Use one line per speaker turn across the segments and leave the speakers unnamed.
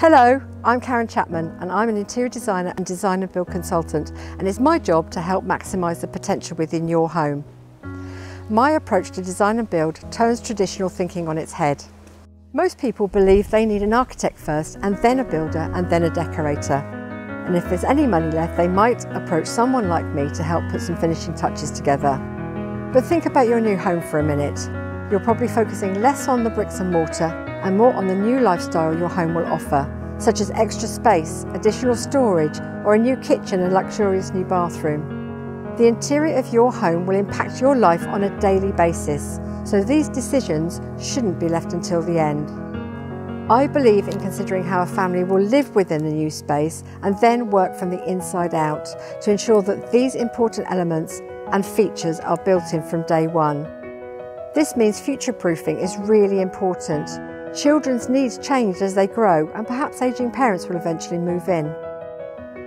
Hello, I'm Karen Chapman and I'm an interior designer and design and build consultant and it's my job to help maximise the potential within your home. My approach to design and build turns traditional thinking on its head. Most people believe they need an architect first and then a builder and then a decorator. And if there's any money left, they might approach someone like me to help put some finishing touches together. But think about your new home for a minute. You're probably focusing less on the bricks and mortar and more on the new lifestyle your home will offer, such as extra space, additional storage, or a new kitchen and luxurious new bathroom. The interior of your home will impact your life on a daily basis, so these decisions shouldn't be left until the end. I believe in considering how a family will live within the new space and then work from the inside out to ensure that these important elements and features are built in from day one. This means future proofing is really important Children's needs change as they grow and perhaps ageing parents will eventually move in.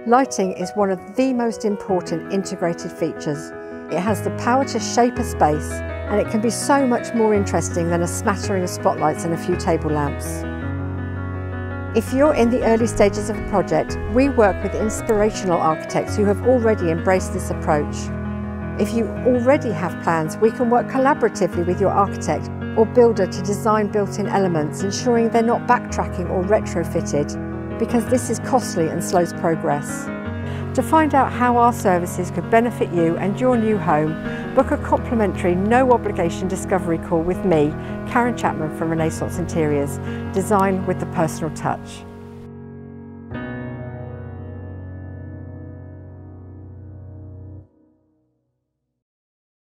Lighting is one of the most important integrated features. It has the power to shape a space and it can be so much more interesting than a smattering of spotlights and a few table lamps. If you're in the early stages of a project, we work with inspirational architects who have already embraced this approach. If you already have plans, we can work collaboratively with your architect or builder to design built-in elements, ensuring they're not backtracking or retrofitted, because this is costly and slows progress. To find out how our services could benefit you and your new home, book a complimentary no obligation discovery call with me, Karen Chapman from Renaissance Interiors, Design with the Personal Touch.